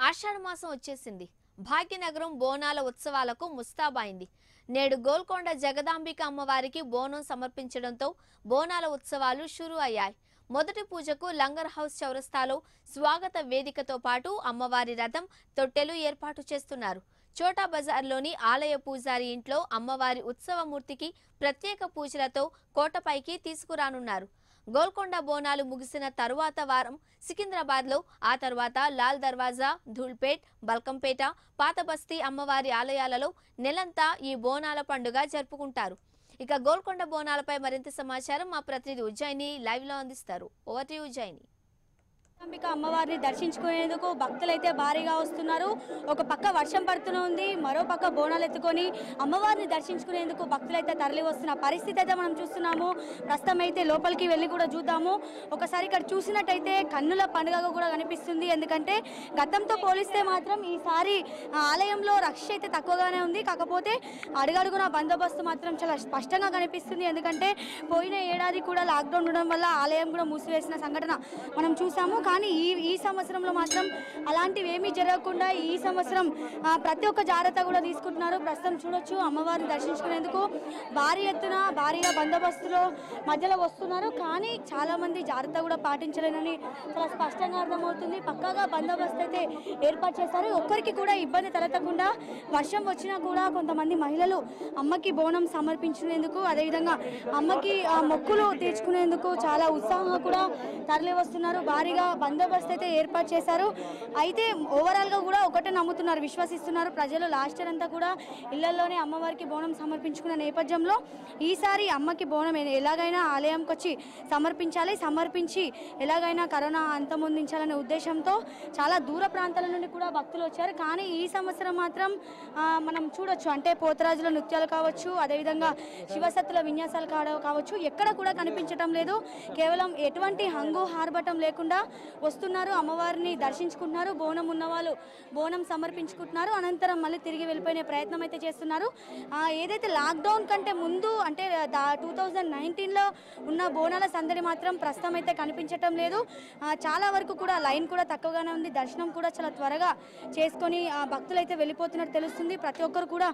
ఆషాఢ మాసం వచ్చేసింది. భాగ్యనగరం బోనాల ఉత్సవాలకు ముస్తాబైంది. నేడు గోల్కొండ జగదాంబిక అమ్మవారికి బోనం సమర్పించడంతో బోనాల ఉత్సవాలు షురు అయ్యాయి. మొదటి పూజకు లంగర్ హౌస్ చౌరస్తాలో స్వాగత వేదికతో పాటు అమ్మవారి రథం తొట్టెలు ఏర్పాటు చేస్తున్నారు. చోటా బజార్లోని ఆలయ పూజారి ఇంట్లో అమ్మవారి ఉత్సవమూర్తికి ప్రత్యేక పూజలతో కోటపైకి తీసుకురానున్నారు. గోల్కొండ బోనాలు ముగిసిన తరువాత వారం సికింద్రాబాద్లో ఆ తర్వాత లాల్ దర్వాజా ధూల్పేట్ బల్కంపేట పాతబస్తీ అమ్మవారి ఆలయాలలో నెలంతా ఈ బోనాల పండుగ జరుపుకుంటారు. ఇక గోల్కొండ బోనాలపై మరింత సమాచారం మా ప్రతినిధి ఉజ్జయిని లైవ్లో అందిస్తారు ఓవర్ టు ఉజ్జయిని. అంబిక అమ్మవారిని దర్శించుకునేందుకు భక్తులైతే భారీగా వస్తున్నారు. ఒక పక్క వర్షం పడుతూనే ఉంది. మరో పక్క బోనాలు ఎత్తుకొని అమ్మవారిని దర్శించుకునేందుకు భక్తులైతే తరలి వస్తున్న పరిస్థితి అయితే మనం చూస్తున్నాము. ప్రస్తుతం అయితే లోపలికి వెళ్ళి కూడా చూద్దాము. ఒకసారి ఇక్కడ చూసినట్టయితే కన్నుల పండుగగా కూడా కనిపిస్తుంది. ఎందుకంటే గతంతో పోలిస్తే మాత్రం ఈసారి ఆలయంలో రక్ష అయితే తక్కువగానే ఉంది. కాకపోతే అడుగడుగున బందోబస్తు మాత్రం చాలా స్పష్టంగా కనిపిస్తుంది. ఎందుకంటే పోయిన ఏడాది కూడా లాక్డౌన్ ఉండడం వల్ల ఆలయం కూడా మూసివేసిన సంఘటన మనం చూసాము. కానీ ఈ ఈ సంవత్సరంలో మాత్రం అలాంటివి ఏమీ జరగకుండా ఈ సంవత్సరం ప్రతి ఒక్క జాగ్రత్త కూడా తీసుకుంటున్నారు. ప్రస్తుతం చూడొచ్చు అమ్మవారిని దర్శించుకునేందుకు భారీ ఎత్తున భారీగా బందోబస్తులో మధ్యలో వస్తున్నారు. కానీ చాలామంది జాగ్రత్త కూడా పాటించలేనని చాలా స్పష్టంగా అర్థమవుతుంది. పక్కాగా బందోబస్తు అయితే ఏర్పాటు చేశారు. ఒక్కరికి కూడా ఇబ్బంది తలెత్తకుండా వర్షం వచ్చినా కూడా కొంతమంది మహిళలు అమ్మకి బోనం సమర్పించుకునేందుకు అదేవిధంగా అమ్మకి ఆ, మొక్కులు తీర్చుకునేందుకు చాలా ఉత్సాహంగా కూడా తరలి వస్తున్నారు భారీగా బందోబస్తు అయితే ఏర్పాటు చేశారు. అయితే ఓవరాల్గా కూడా ఒకటే నమ్ముతున్నారు విశ్వసిస్తున్నారు. ప్రజలు లాస్ట్ ఇయర్ అంతా కూడా ఇళ్ళలోనే అమ్మవారికి బోనం సమర్పించుకున్న నేపథ్యంలో ఈసారి అమ్మకి బోనం ఎలాగైనా ఆలయంకి వచ్చి సమర్పించాలి. సమర్పించి ఎలాగైనా కరోనా అంతమొందించాలనే ఉద్దేశంతో చాలా దూర ప్రాంతాల నుండి కూడా భక్తులు వచ్చారు. కానీ ఈ సంవత్సరం మాత్రం మనం చూడొచ్చు. అంటే పోతరాజుల నృత్యాలు కావచ్చు అదేవిధంగా శివసత్తుల విన్యాసాలు కావ- కావచ్చు ఎక్కడ కూడా కనిపించటం లేదు. కేవలం ఎటువంటి హంగు హార్బటం లేకుండా వస్తున్నారు అమ్మవారిని దర్శించుకుంటున్నారు బోనం ఉన్నవాళ్ళు బోనం సమర్పించుకుంటున్నారు అనంతరం మళ్ళీ తిరిగి వెళ్ళిపోయిన ప్రయత్నం అయితే చేస్తున్నారు. ఏదైతే లాక్డౌన్ కంటే ముందు అంటే టూ థౌజండ్ నైన్టీన్లో ఉన్న బోనాల సందడి మాత్రం ప్రస్తుతం అయితే కనిపించటం లేదు. చాలా వరకు కూడా లైన్ కూడా తక్కువగానే ఉంది. దర్శనం కూడా చాలా త్వరగా చేసుకొని ఆ, భక్తులు అయితే వెళ్ళిపోతున్నట్టు తెలుస్తుంది. ప్రతి ఒక్కరు కూడా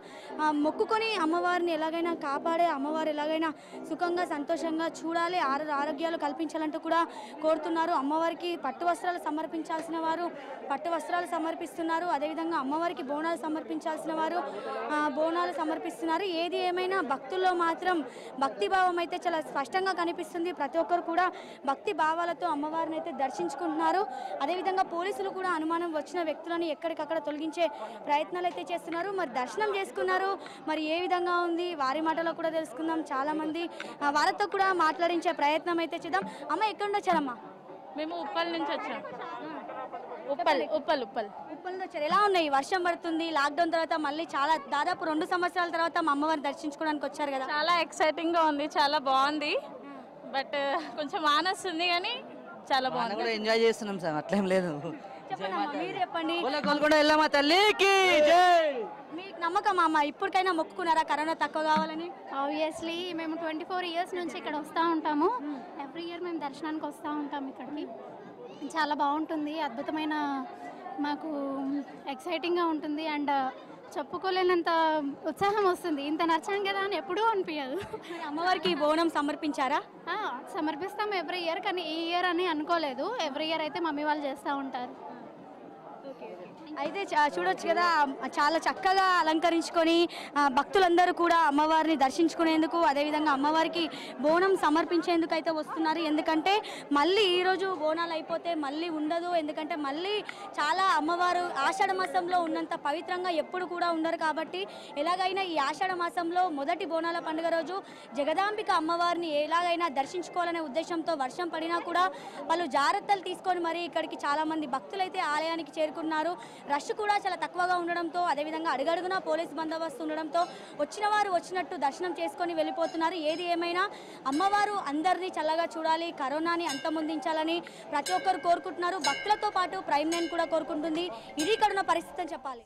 మొక్కుకొని అమ్మవారిని ఎలాగైనా కాపాడే అమ్మవారు ఎలాగైనా సుఖంగా సంతోషంగా చూడాలి ఆరు ఆరోగ్యాలు కల్పించాలంటూ కూడా కోరుతున్నారు. అమ్మవారికి పట్టు వస్త్రాలు సమర్పించాల్సిన వారు పట్టు వస్త్రాలు సమర్పిస్తున్నారు. అదేవిధంగా అమ్మవారికి బోనాలు సమర్పించాల్సిన వారు బోనాలు సమర్పిస్తున్నారు. ఏది ఏమైనా భక్తుల్లో మాత్రం భక్తి భావం అయితే చాలా స్పష్టంగా కనిపిస్తుంది. ప్రతి ఒక్కరు కూడా భక్తి భావాలతో అమ్మవారిని అయితే దర్శించుకుంటున్నారు. అదేవిధంగా పోలీసులు కూడా అనుమానం వచ్చిన వ్యక్తులను ఎక్కడికక్కడ తొలగించే ప్రయత్నాలు అయితే చేస్తున్నారు. మరి దర్శనం చేసుకున్నారు. మరి ఏ విధంగా ఉంది? వారి మాటలో కూడా తెలుసుకుందాం. చాలామంది వాళ్ళతో వారితో కూడా మాట్లాడించే ప్రయత్నం అయితే చేద్దాం. అమ్మ ఎక్కడ వచ్చారమ్మా మేము ఉప్పల్ నుంచి వచ్చాం. ఉప్పల్. ఉప్పల్ ఉప్పల్ ఉప్పల్. నుంచి వచ్చారు. ఎలా ఉన్నాయి? వర్షం పడుతుంది లాక్డౌన్ తర్వాత మళ్ళీ చాలా దాదాపు రెండు సంవత్సరాల తర్వాత మా అమ్మవారిని దర్శించుకోవడానికి వచ్చారు కదా. చాలా ఎక్సైటింగ్గా ఉంది చాలా బాగుంది. బట్ కొంచెం వానొస్తుంది కానీ చాలా బాగుంది. ఎంజాయ్ చేస్తున్నాం సార్ అట్లేం లేదు. చెప్పండి గోల్కొండ వెళ్ళామా తల్లికి జై! మీకు నమ్మకం అమ్మ ఇప్పటికైనా మొక్కుకున్నారా? కరోనా తక్కువ కావాలని? ఆబ్వియస్లీ మేము ట్వంటీ ఫోర్ ఇయర్స్ నుంచి ఇక్కడ వస్తూ ఉంటాము. ఎవ్రీ ఇయర్ మేము దర్శనానికి వస్తూ ఉంటాం ఇక్కడికి. చాలా బాగుంటుంది అద్భుతమైన మాకు ఎక్సైటింగ్గా ఉంటుంది. అండ్ చెప్పుకోలేనంత ఉత్సాహం వస్తుంది. ఇంత నచ్చాం కదా అని ఎప్పుడూ అనిపించదు అమ్మవారికి బోనం సమర్పించారా? సమర్పిస్తాం ఎవ్రీ ఇయర్ కానీ ఈ ఇయర్ అని అనుకోలేదు. ఎవ్రీ ఇయర్ అయితే మమ్మీ వాళ్ళు చేస్తూ ఉంటారు. అయితే చ- చూడొచ్చు కదా చాలా చక్కగా అలంకరించుకొని భక్తులందరూ కూడా అమ్మవారిని దర్శించుకునేందుకు అదేవిధంగా అమ్మవారికి బోనం సమర్పించేందుకు అయితే వస్తున్నారు. ఎందుకంటే మళ్ళీ ఈరోజు బోనాలు అయిపోతే మళ్ళీ ఉండదు. ఎందుకంటే మళ్ళీ చాలా అమ్మవారు ఆషాఢ మాసంలో ఉన్నంత పవిత్రంగా ఎప్పుడు కూడా ఉండరు కాబట్టి ఎలాగైనా ఈ ఆషాఢ మాసంలో మొదటి బోనాల పండుగ రోజు జగదాంబిక అమ్మవారిని ఎలాగైనా దర్శించుకోవాలనే ఉద్దేశంతో వర్షం పడినా కూడా వాళ్ళు జాగ్రత్తలు తీసుకొని మరి ఇక్కడికి చాలామంది భక్తులైతే ఆలయానికి పేర్కొన్నారు రష్ కూడా చాలా తక్కువగా ఉండడంతో అదేవిధంగా అడుగడుగునా పోలీస్ బందోబస్తు ఉండడంతో వచ్చిన వారు వచ్చినట్టు దర్శనం చేసుకొని వెళ్ళిపోతున్నారు. ఏది ఏమైనా అమ్మవారు అందరినీ చల్లగా చూడాలి కరోనాని అంతమొందించాలని ప్రతి ఒక్కరు కోరుకుంటున్నారు. భక్తులతో పాటు ప్రైమ్ నైన్ కూడా కోరుకుంటుంది. ఇది ఇక్కడ ఉన్న పరిస్థితి అని చెప్పాలి.